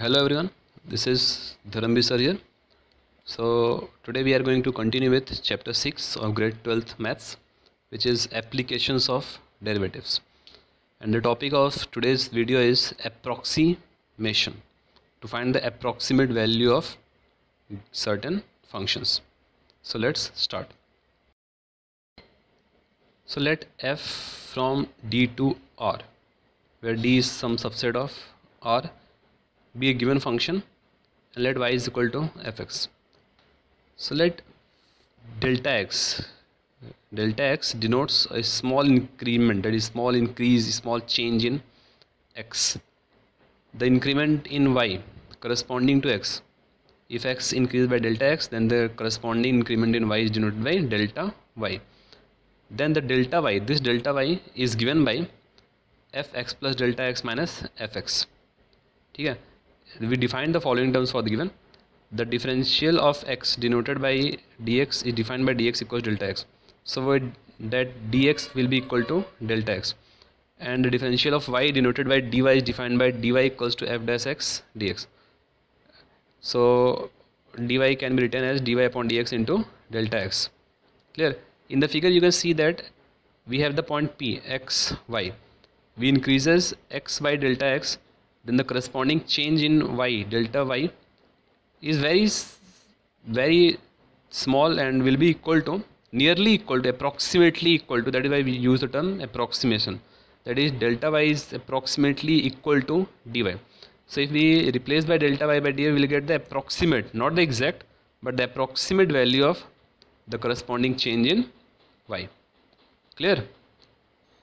Hello everyone, this is Dharambi sir here. So today we are going to continue with chapter 6 of grade 12th maths which is applications of derivatives. And the topic of today's video is approximation to find the approximate value of certain functions. So let's start. So let f from d to r where d is some subset of r be a given function and let y is equal to fx. So let delta x delta x denotes a small increment that is small increase small change in x the increment in y corresponding to x if x increases by delta x then the corresponding increment in y is denoted by delta y then the delta y this delta y is given by fx plus delta x minus fx ठीक है We define the following terms for the given. The differential of x denoted by dx is defined by dx equals delta x. So that dx will be equal to delta x. And the differential of y denoted by dy is defined by dy equals to f dash x dx. So dy can be written as dy upon dx into delta x. Clear? In the figure you can see that we have the point p x y. We increases x by delta x then the corresponding change in y delta y is very very small and will be equal to nearly equal to approximately equal to that is why we use the term approximation. That is delta y is approximately equal to dy. So if we replace by delta y by dy we will get the approximate not the exact but the approximate value of the corresponding change in y. Clear?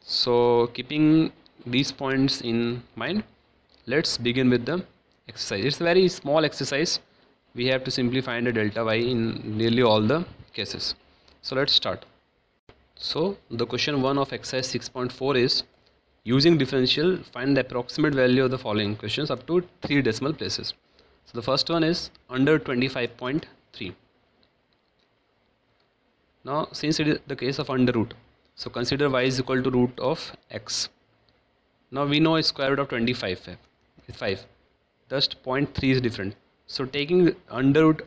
So keeping these points in mind let's begin with the exercise. It's a very small exercise. We have to simply find a delta y in nearly all the cases. So let's start. So the question 1 of exercise 6.4 is using differential find the approximate value of the following questions up to 3 decimal places. So the first one is under 25.3 now since it is the case of under root so consider y is equal to root of x. Now we know square root of 25 is 5 thus 0.3 is different. So taking under root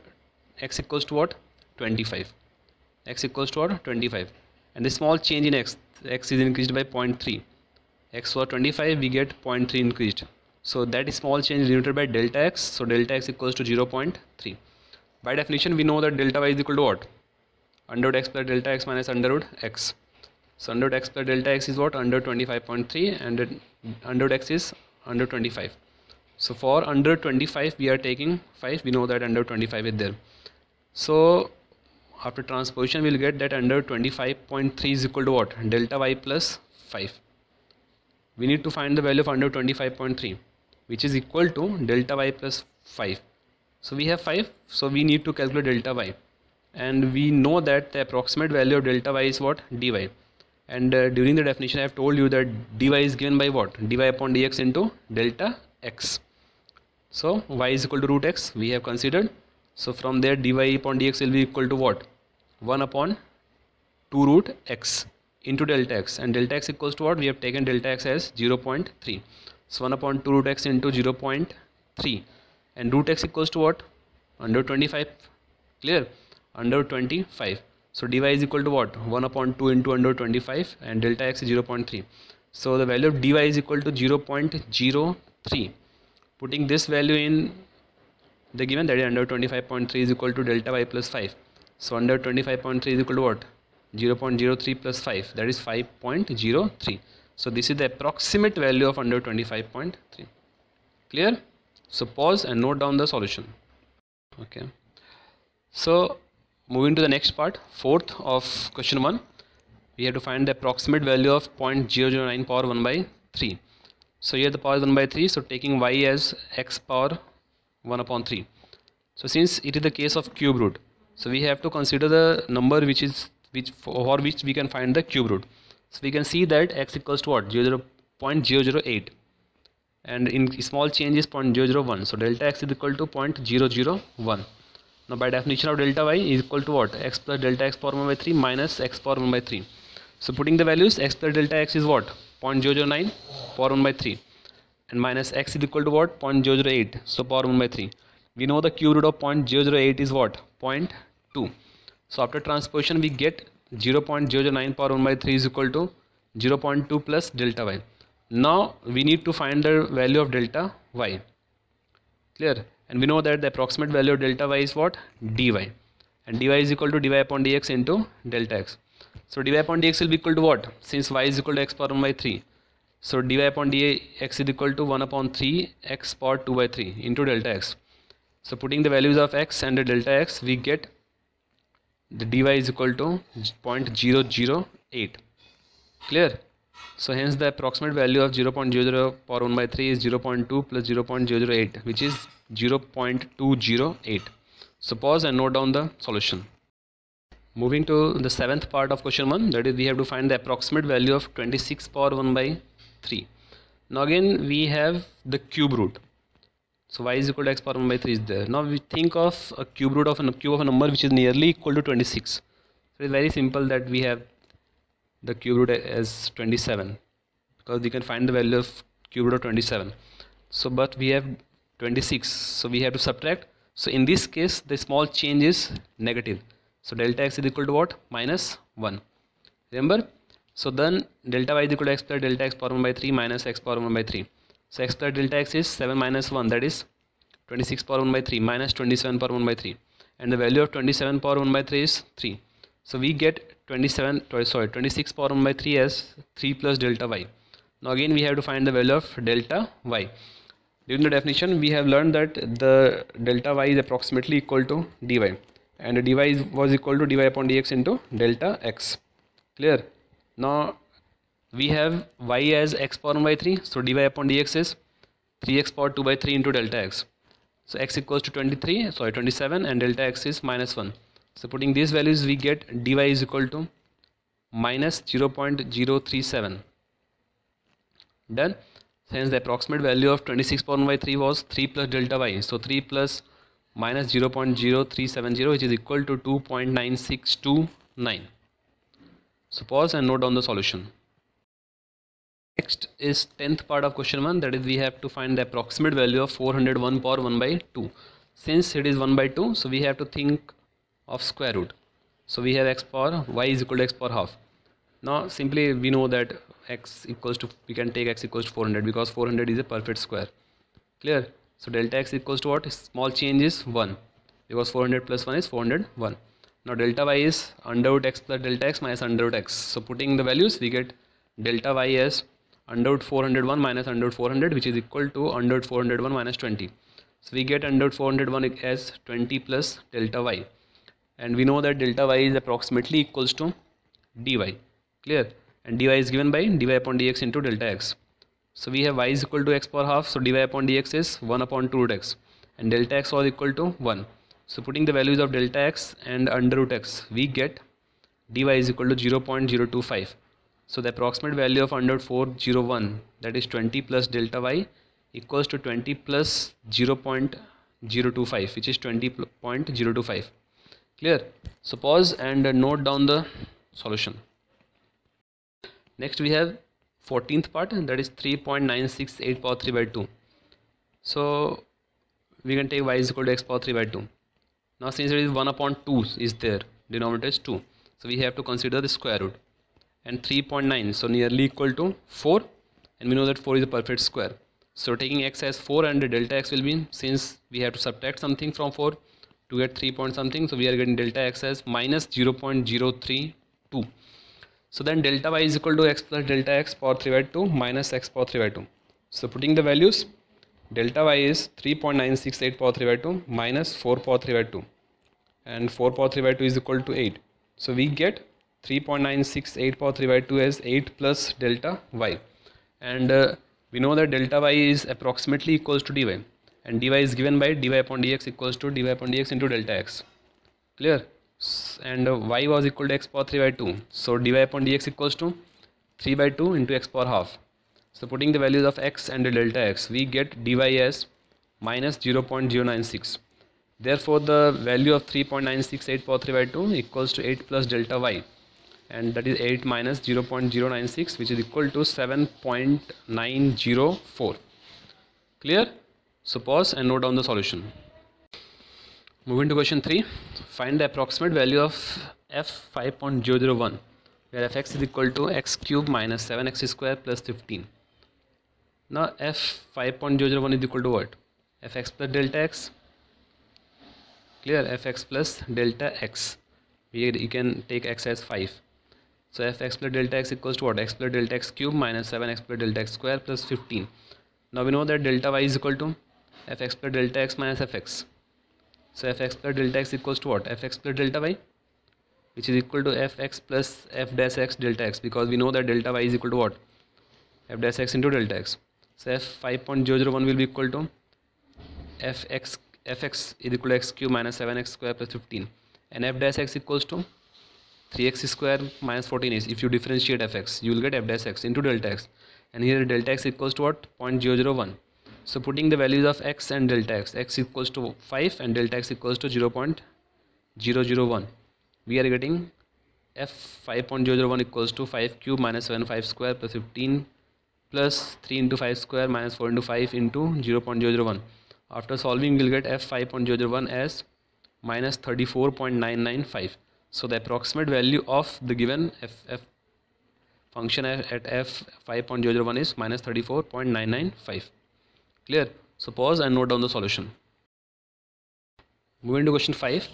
x equals to what? 25 x equals to what? 25 and the small change in x x is increased by 0.3 x was 25 we get 0.3 increased. So that small change is denoted by delta x. So delta x equals to 0.3 by definition we know that delta y is equal to what? Under root x plus delta x minus under root x. So under root x plus delta x is what? Under 25.3 and under root x is under 25 so for under 25 we are taking 5 we know that under 25 is there. So after transposition we'll get that under 25.3 is equal to what? Delta y plus 5 we need to find the value of under 25.3 which is equal to delta y plus 5 so we have 5 so we need to calculate delta y. And we know that the approximate value of delta y is what? Dy and uh, during the definition I have told you that dy is given by what? Dy upon dx into delta x so y is equal to root x we have considered. So from there dy upon dx will be equal to what? 1 upon 2 root x into delta x. And delta x equals to what? We have taken delta x as 0.3 so 1 upon 2 root x into 0.3 and root x equals to what? under 25 clear? under 25 so dy is equal to what? 1 upon 2 into under 25 and delta x is 0.3 so the value of dy is equal to 0.03 putting this value in the given that is under 25.3 is equal to delta y plus 5 so under 25.3 is equal to what? 0.03 plus 5 that is 5.03 so this is the approximate value of under 25.3 clear? So pause and note down the solution. Okay. So moving to the next part fourth of question 1 we have to find the approximate value of 0.009 power 1 by 3 so here the power is 1 by 3 so taking y as x power 1 upon 3 so since it is the case of cube root so we have to consider the number which is which for which we can find the cube root. So we can see that x equals to what? 0, 0.008 and in small change is 0.001 so delta x is equal to 0.001 now by definition of delta y is equal to what? X plus delta x power 1 by 3 minus x power 1 by 3 so putting the values x plus delta x is what 0.009 power 1 by 3 and minus x is equal to what? 0.008 so power 1 by 3 we know the cube root of 0.008 is what? 0.2 so after transposition we get 0.009 power 1 by 3 is equal to 0.2 plus delta y. Now we need to find the value of delta y. Clear? And we know that the approximate value of delta y is what? dy. And dy is equal to dy upon dx into delta x so dy upon dx will be equal to what? Since y is equal to x power 1 by 3 so dy upon dx is equal to 1 upon 3 x power 2 by 3 into delta x. So putting the values of x and the delta x we get the dy is equal to 0.008 clear? So hence the approximate value of 0.00 power 1 by 3 is 0.2 plus 0.008 which is 0.208 so pause and note down the solution moving to the seventh part of question 1 that is we have to find the approximate value of 26 power 1 by 3 now again we have the cube root. So y is equal to x power 1 by 3 is there. Now we think of a cube root of a cube of a number which is nearly equal to 26 so it's very simple that we have the cube root as 27 because we can find the value of cube root of 27 so but we have 26 so we have to subtract. So in this case the small change is negative so delta x is equal to what? Minus 1 remember? So then delta y is equal to x plus delta x power 1 by 3 minus x power 1 by 3 so x plus delta x is 7 minus 1 that is 26 power 1 by 3 minus 27 power 1 by 3 and the value of 27 power 1 by 3 is 3 so we get 27 sorry 26 power 1 by 3 as 3 plus delta y. Now again we have to find the value of delta y. During the definition we have learned that the delta y is approximately equal to dy and dy was equal to dy upon dx into delta x. Clear? Now we have y as x power 1 by 3 so dy upon dx is 3x power 2 by 3 into delta x. So x equals to 23 sorry 27 and delta x is minus 1 so putting these values we get dy is equal to minus 0.037 done? Hence the approximate value of 26 power 1 by 3 was 3 plus delta y. So 3 plus minus 0.0370 which is equal to 2.9629 so pause and note down the solution. Next is 10th part of question 1 that is we have to find the approximate value of 401 power 1 by 2 since it is 1 by 2 so we have to think of square root. So we have x power y is equal to x power half. Now simply we know that x equals to we can take x equals to 400 because 400 is a perfect square. Clear so delta x equals to what? Small change is 1 because 400 plus 1 is 401 now delta y is under root x plus delta x minus under root x. So putting the values we get delta y as under root 401 minus under root 400 which is equal to under root 401 minus 20 so we get under root 401 as 20 plus delta y. And we know that delta y is approximately equals to dy. Clear? And dy is given by dy upon dx into delta x so we have y is equal to x power half. So dy upon dx is 1 upon 2 root x. And delta x was equal to 1 so putting the values of delta x and under root x we get dy is equal to 0.025 so the approximate value of under 401 that is 20 plus delta y equals to 20 plus 0.025 which is 20.025 clear? So pause and note down the solution. Next we have 14th part that is 3.968 power 3 by 2 so we can take y is equal to x power 3 by 2 now since it is 1 upon 2 is there denominator is 2 so we have to consider the square root. And 3.9 so nearly equal to 4 and we know that 4 is a perfect square. So taking x as 4 and delta x will be since we have to subtract something from 4 to get 3 point something so we are getting delta x as minus 0.032 so then delta y is equal to x plus delta x power 3 by 2 minus x power 3 by 2. So putting the values, delta y is 3.968 power 3 by 2 minus 4 power 3 by 2 and 4 power 3 by 2 is equal to 8. So we get 3.968 power 3 by 2 as 8 plus delta y and uh, we know that delta y is approximately equals to dy and dy is given by dy upon dx equals to dy upon dx into delta x. Clear? And uh, y was equal to x power 3 by 2 so dy upon dx equals to 3 by 2 into x power half. So putting the values of x and delta x we get dy as minus 0.096 therefore the value of 3.968 power 3 by 2 equals to 8 plus delta y. And that is 8 minus 0.096 which is equal to 7.904 clear? So pause and note down the solution moving to question 3 find the approximate value of f5.001 where fx is equal to x cube minus 7x square plus 15 now f5.001 is equal to what? fx plus delta x. Clear? fx plus delta x. We you can take x as 5 so fx plus delta x equals to what? x plus delta x cube minus 7x plus delta x square plus 15 now we know that delta y is equal to fx plus delta x minus fx so f x plus delta x equals to what f x plus delta y which is equal to f x plus f dash x delta x because we know that delta y is equal to what f dash x into delta x so f five point zero zero one will be equal to f x f x is equal to x cube minus seven x square plus fifteen and f dash x equals to three x square minus fourteen is if you differentiate f x you will get f dash x into delta x and here delta x equals to what point zero zero one so putting the values of x and delta x x equals to 5 and delta x equals to 0.001 we are getting f 5.001 equals to 5 cube minus 7 5 square plus 15 plus 3 into 5 square minus 4 into 5 into 0.001 after solving we'll get f 5.001 as minus 34.995 so the approximate value of the given f, f function at f 5.001 is minus 34.995 clear? So pause and note down the solution. Moving to question 5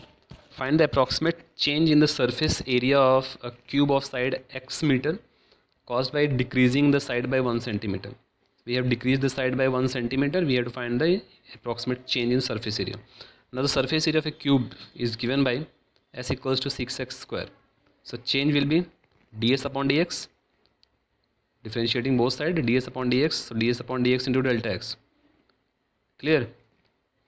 find the approximate change in the surface area of a cube of side x meter caused by decreasing the side by 1 centimeter. We have decreased the side by 1 centimeter. We have to find the approximate change in surface area. Now the surface area of a cube is given by s equals to 6x square. So change will be ds upon dx differentiating both sides ds upon dx. So ds upon dx into delta x clear?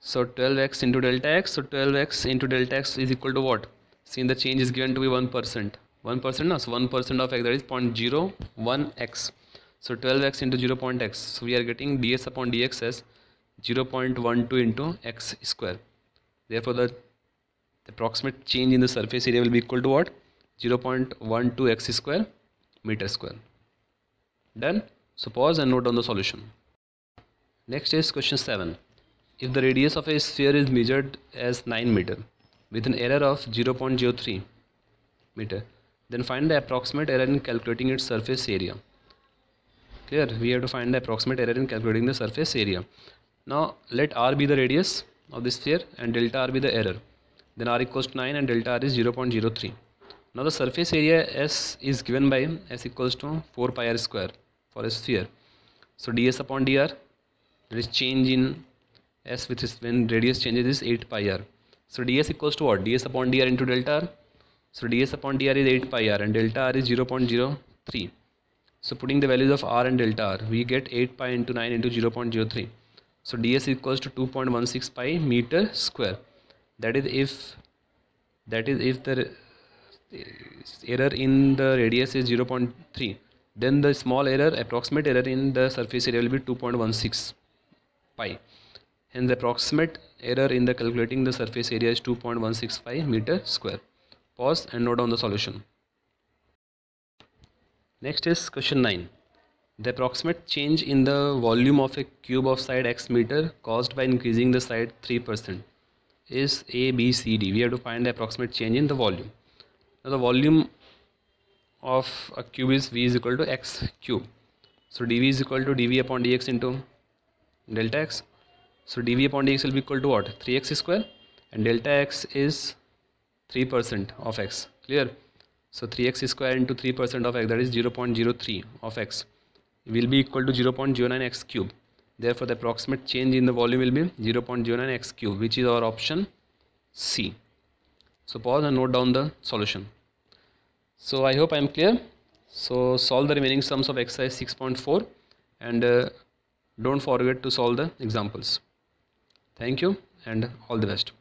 So 12x into delta x so 12x into delta x is equal to what? Since the change is given to be 1 percent. 1 percent no so 1 percent of x that is 0.01 x. So 12x into 0.x so we are getting ds upon dx as 0.12 into x square. Therefore the, the approximate change in the surface area will be equal to what? 0.12 x square meter square. Done? So pause and note down the solution. Next is question 7 if the radius of a sphere is measured as 9 meter with an error of 0.03 meter then find the approximate error in calculating its surface area. Clear? We have to find the approximate error in calculating the surface area. Now let r be the radius of the sphere and delta r be the error. Then r equals to 9 and delta r is 0.03 now the surface area s is given by s equals to 4 pi r square for a sphere. So ds upon dr is change in s which is when radius changes is 8 pi r. So ds equals to what? ds upon dr into delta r. So ds upon dr is 8 pi r and delta r is 0.03 so putting the values of r and delta r we get 8 pi into 9 into 0.03 so ds equals to 2.16 pi meter square. That is if that is if the error in the radius is 0.3 then the small error approximate error in the surface area will be 2.16 pi and the approximate error in the calculating the surface area is 2.165 meter square. Pause and note down the solution. Next is question 9 the approximate change in the volume of a cube of side x meter caused by increasing the side 3% is a b c d. We have to find the approximate change in the volume. Now the volume of a cube is v is equal to x cube. So dv is equal to dv upon dx into delta x so dv upon dx will be equal to what? 3x square and delta x is 3% of x. Clear? So 3x square into 3% of x that is 0.03 of x will be equal to 0.09 x cube. Therefore the approximate change in the volume will be 0.09 x cube which is our option C. So pause and note down the solution. So I hope I am clear. So solve the remaining sums of exercise 6.4 and uh, don't forget to solve the examples thank you and all the best